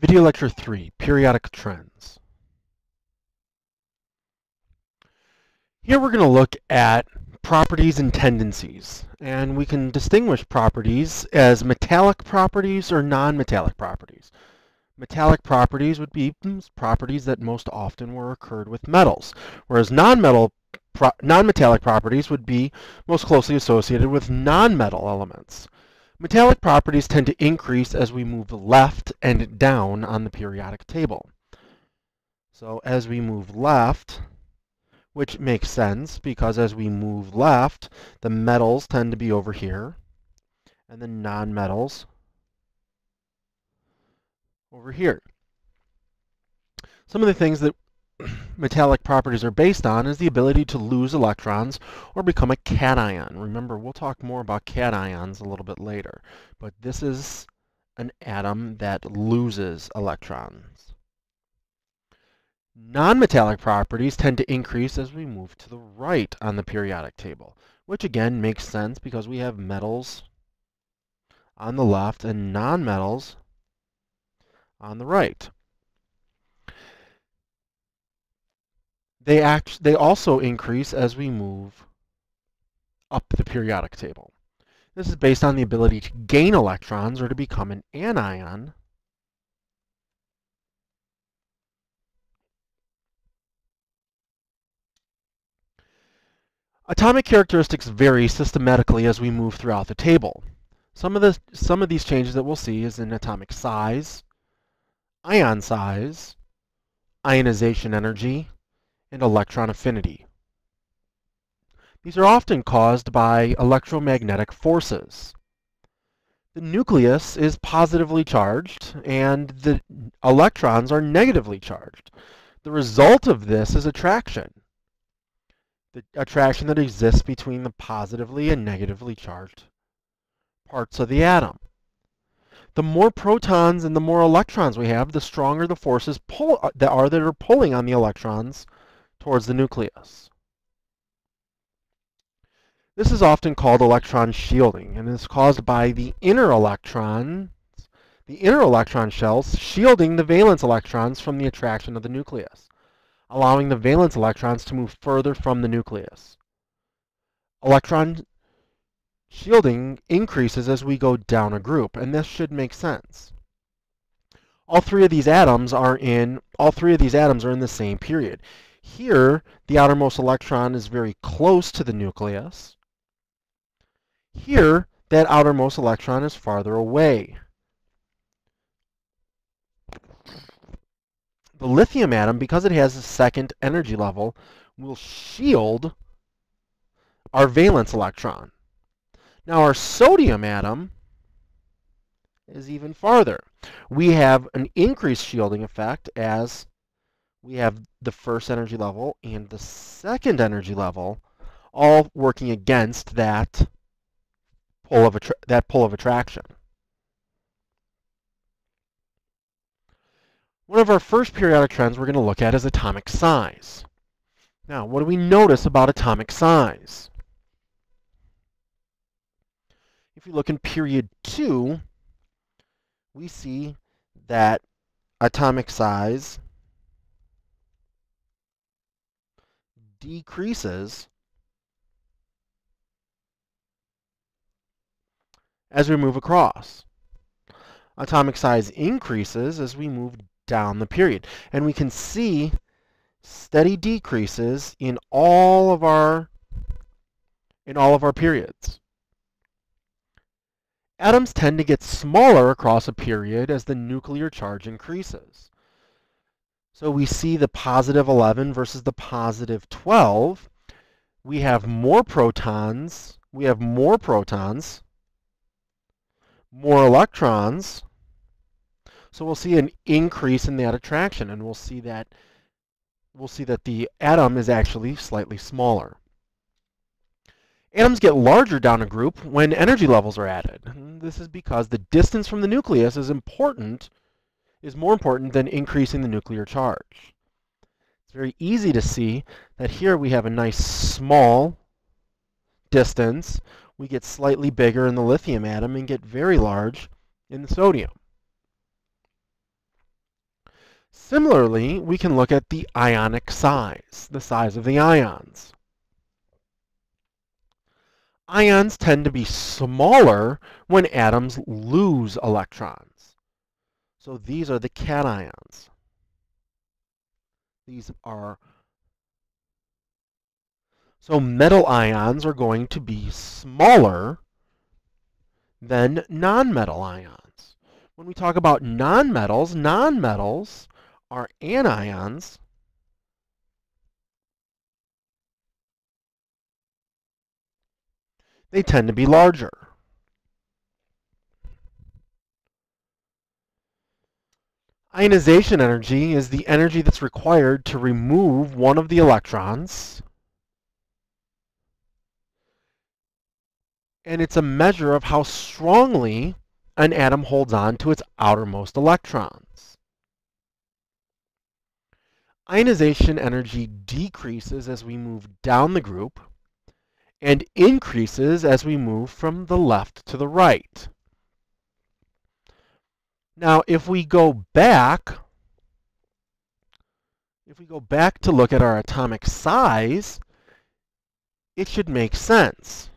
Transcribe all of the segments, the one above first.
Video Lecture 3, Periodic Trends. Here we're going to look at properties and tendencies. And we can distinguish properties as metallic properties or non-metallic properties. Metallic properties would be hmm, properties that most often were occurred with metals, whereas non-metal pro non-metallic properties would be most closely associated with non-metal elements. Metallic properties tend to increase as we move left and down on the periodic table. So as we move left, which makes sense because as we move left, the metals tend to be over here, and the nonmetals over here. Some of the things that metallic properties are based on is the ability to lose electrons or become a cation. Remember, we'll talk more about cations a little bit later, but this is an atom that loses electrons. Nonmetallic properties tend to increase as we move to the right on the periodic table, which again makes sense because we have metals on the left and nonmetals on the right. They, act, they also increase as we move up the periodic table. This is based on the ability to gain electrons or to become an anion. Atomic characteristics vary systematically as we move throughout the table. Some of, the, some of these changes that we'll see is in atomic size, ion size, ionization energy, and electron affinity. These are often caused by electromagnetic forces. The nucleus is positively charged and the electrons are negatively charged. The result of this is attraction. The attraction that exists between the positively and negatively charged parts of the atom. The more protons and the more electrons we have, the stronger the forces pull, uh, that are that are pulling on the electrons towards the nucleus. This is often called electron shielding and is caused by the inner electrons, the inner electron shells shielding the valence electrons from the attraction of the nucleus, allowing the valence electrons to move further from the nucleus. Electron shielding increases as we go down a group, and this should make sense. All three of these atoms are in all three of these atoms are in the same period. Here, the outermost electron is very close to the nucleus. Here, that outermost electron is farther away. The lithium atom, because it has a second energy level, will shield our valence electron. Now our sodium atom is even farther. We have an increased shielding effect as we have the first energy level and the second energy level all working against that pull of that pull of attraction. One of our first periodic trends we're going to look at is atomic size. Now, what do we notice about atomic size? If you look in period 2, we see that atomic size decreases as we move across. Atomic size increases as we move down the period. And we can see steady decreases in all of our in all of our periods. Atoms tend to get smaller across a period as the nuclear charge increases. So we see the positive 11 versus the positive 12. We have more protons. We have more protons, more electrons. So we'll see an increase in that attraction, and we'll see that we'll see that the atom is actually slightly smaller. Atoms get larger down a group when energy levels are added. This is because the distance from the nucleus is important is more important than increasing the nuclear charge. It's very easy to see that here we have a nice small distance. We get slightly bigger in the lithium atom and get very large in the sodium. Similarly, we can look at the ionic size, the size of the ions. Ions tend to be smaller when atoms lose electrons. So these are the cations. These are so metal ions are going to be smaller than nonmetal ions. When we talk about nonmetals, nonmetals are anions they tend to be larger. Ionization energy is the energy that's required to remove one of the electrons and it's a measure of how strongly an atom holds on to its outermost electrons. Ionization energy decreases as we move down the group and increases as we move from the left to the right. Now, if we go back, if we go back to look at our atomic size, it should make sense.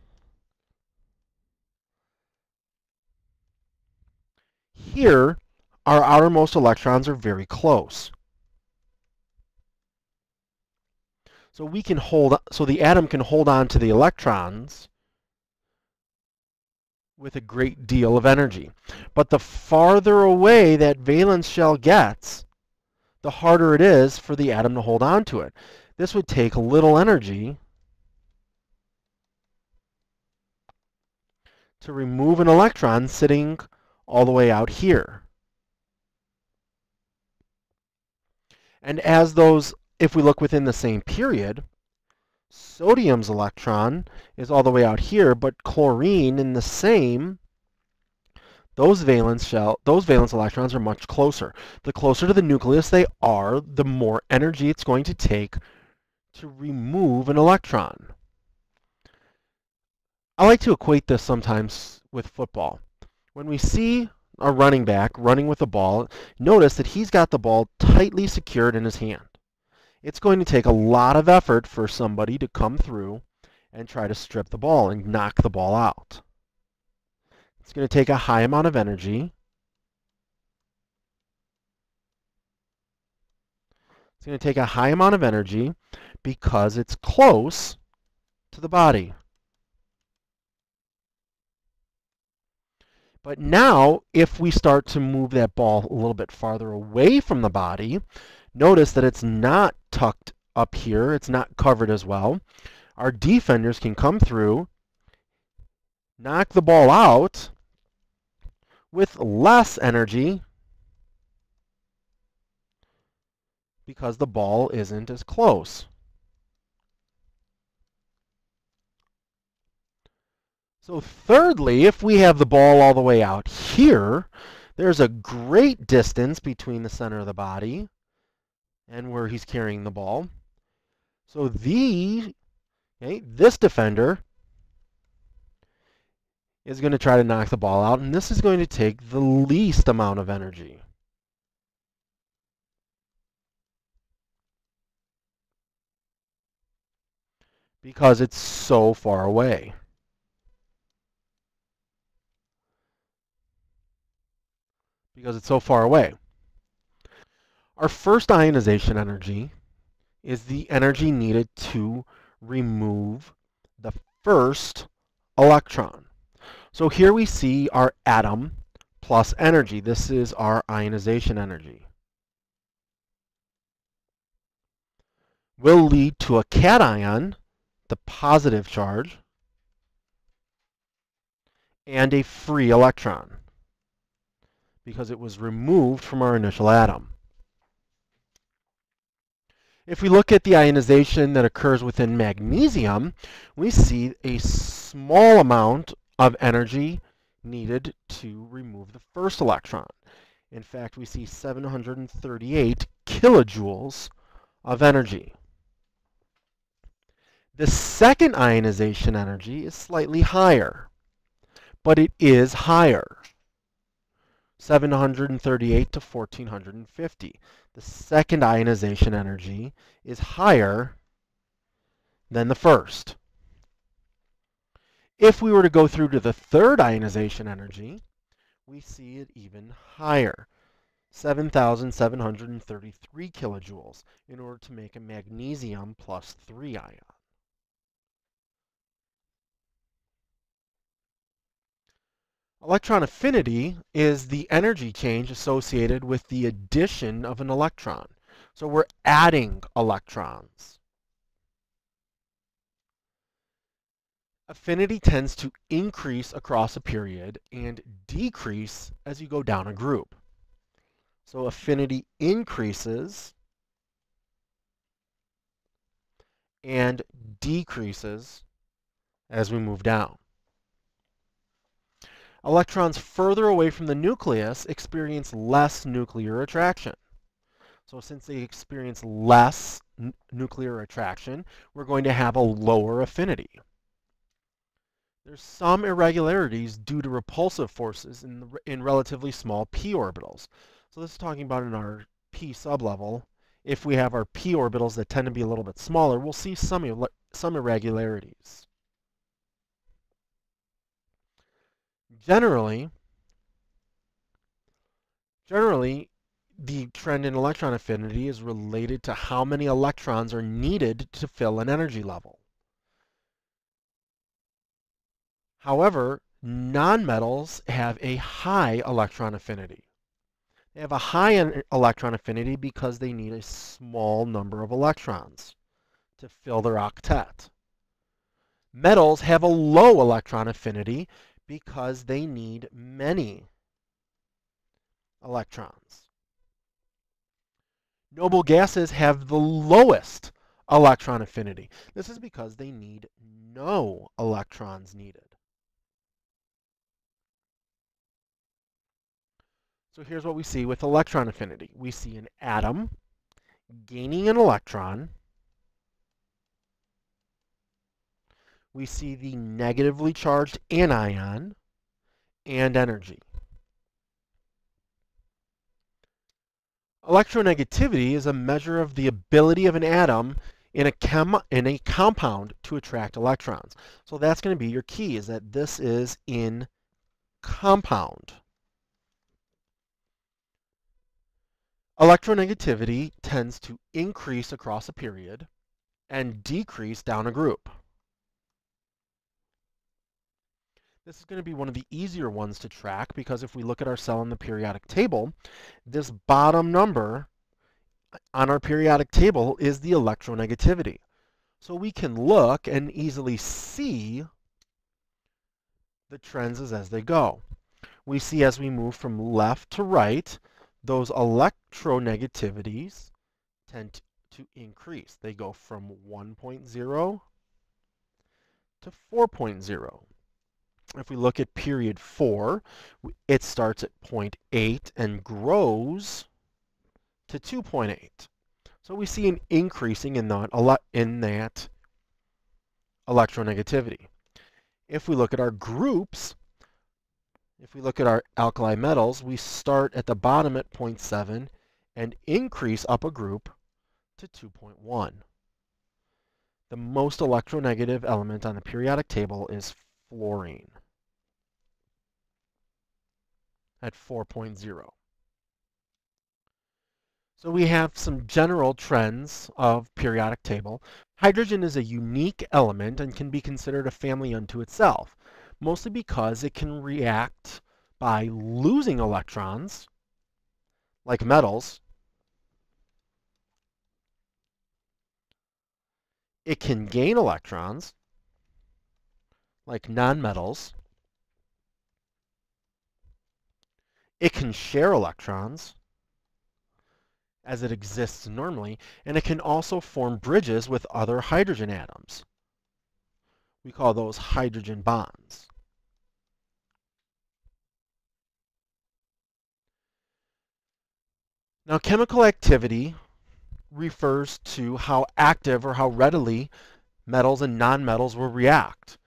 Here, our outermost electrons are very close. So we can hold, so the atom can hold on to the electrons with a great deal of energy. But the farther away that valence shell gets, the harder it is for the atom to hold on to it. This would take little energy to remove an electron sitting all the way out here. And as those if we look within the same period, sodium's electron is all the way out here, but chlorine in the same, those valence shell, those valence electrons are much closer. The closer to the nucleus they are, the more energy it's going to take to remove an electron. I like to equate this sometimes with football. When we see a running back running with a ball, notice that he's got the ball tightly secured in his hand it's going to take a lot of effort for somebody to come through and try to strip the ball and knock the ball out. It's going to take a high amount of energy. It's going to take a high amount of energy because it's close to the body. But now, if we start to move that ball a little bit farther away from the body, Notice that it's not tucked up here. It's not covered as well. Our defenders can come through, knock the ball out with less energy because the ball isn't as close. So thirdly, if we have the ball all the way out here, there's a great distance between the center of the body and where he's carrying the ball. So the, okay, this defender is going to try to knock the ball out, and this is going to take the least amount of energy. Because it's so far away. Because it's so far away. Our first ionization energy is the energy needed to remove the first electron. So here we see our atom plus energy. This is our ionization energy. Will lead to a cation, the positive charge, and a free electron because it was removed from our initial atom. If we look at the ionization that occurs within magnesium, we see a small amount of energy needed to remove the first electron. In fact, we see 738 kilojoules of energy. The second ionization energy is slightly higher, but it is higher. 738 to 1450. The second ionization energy is higher than the first. If we were to go through to the third ionization energy, we see it even higher, 7,733 kilojoules, in order to make a magnesium plus 3 ion. Electron affinity is the energy change associated with the addition of an electron. So we're adding electrons. Affinity tends to increase across a period and decrease as you go down a group. So affinity increases and decreases as we move down. Electrons further away from the nucleus experience less nuclear attraction. So since they experience less nuclear attraction, we're going to have a lower affinity. There's some irregularities due to repulsive forces in, the, in relatively small p orbitals. So this is talking about in our p sublevel. If we have our p orbitals that tend to be a little bit smaller, we'll see some, some irregularities. Generally, generally, the trend in electron affinity is related to how many electrons are needed to fill an energy level. However, nonmetals have a high electron affinity. They have a high electron affinity because they need a small number of electrons to fill their octet. Metals have a low electron affinity because they need many electrons. Noble gases have the lowest electron affinity. This is because they need no electrons needed. So here's what we see with electron affinity. We see an atom gaining an electron we see the negatively charged anion and energy. Electronegativity is a measure of the ability of an atom in a, chem in a compound to attract electrons. So that's going to be your key, is that this is in compound. Electronegativity tends to increase across a period and decrease down a group. This is going to be one of the easier ones to track because if we look at our cell in the periodic table, this bottom number on our periodic table is the electronegativity. So we can look and easily see the trends as, as they go. We see as we move from left to right, those electronegativities tend to increase. They go from 1.0 to 4.0 if we look at period 4, it starts at 0.8 and grows to 2.8. So we see an increasing in that, a lot in that electronegativity. If we look at our groups, if we look at our alkali metals, we start at the bottom at 0.7 and increase up a group to 2.1. The most electronegative element on the periodic table is fluorine at 4.0. So we have some general trends of periodic table. Hydrogen is a unique element and can be considered a family unto itself, mostly because it can react by losing electrons, like metals. It can gain electrons, like nonmetals. It can share electrons, as it exists normally, and it can also form bridges with other hydrogen atoms. We call those hydrogen bonds. Now, chemical activity refers to how active or how readily metals and nonmetals will react.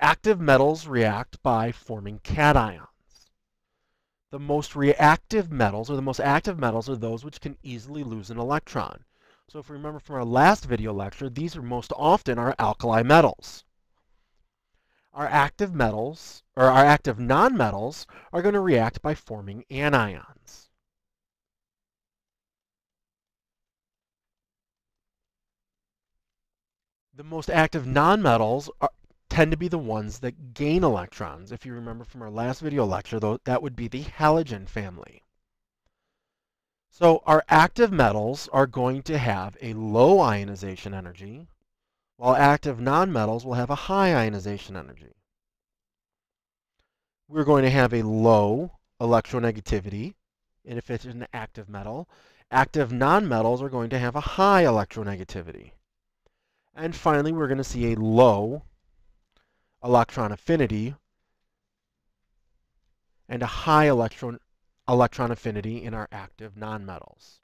Active metals react by forming cations. the most reactive metals, or the most active metals, are those which can easily lose an electron. So if we remember from our last video lecture, these are most often our alkali metals. Our active metals, or our active nonmetals, are going to react by forming anions. The most active nonmetals are, tend to be the ones that gain electrons. If you remember from our last video lecture, though, that would be the halogen family. So our active metals are going to have a low ionization energy, while active nonmetals will have a high ionization energy. We're going to have a low electronegativity, and if it's an active metal, active nonmetals are going to have a high electronegativity. And finally, we're going to see a low electron affinity and a high electron, electron affinity in our active nonmetals.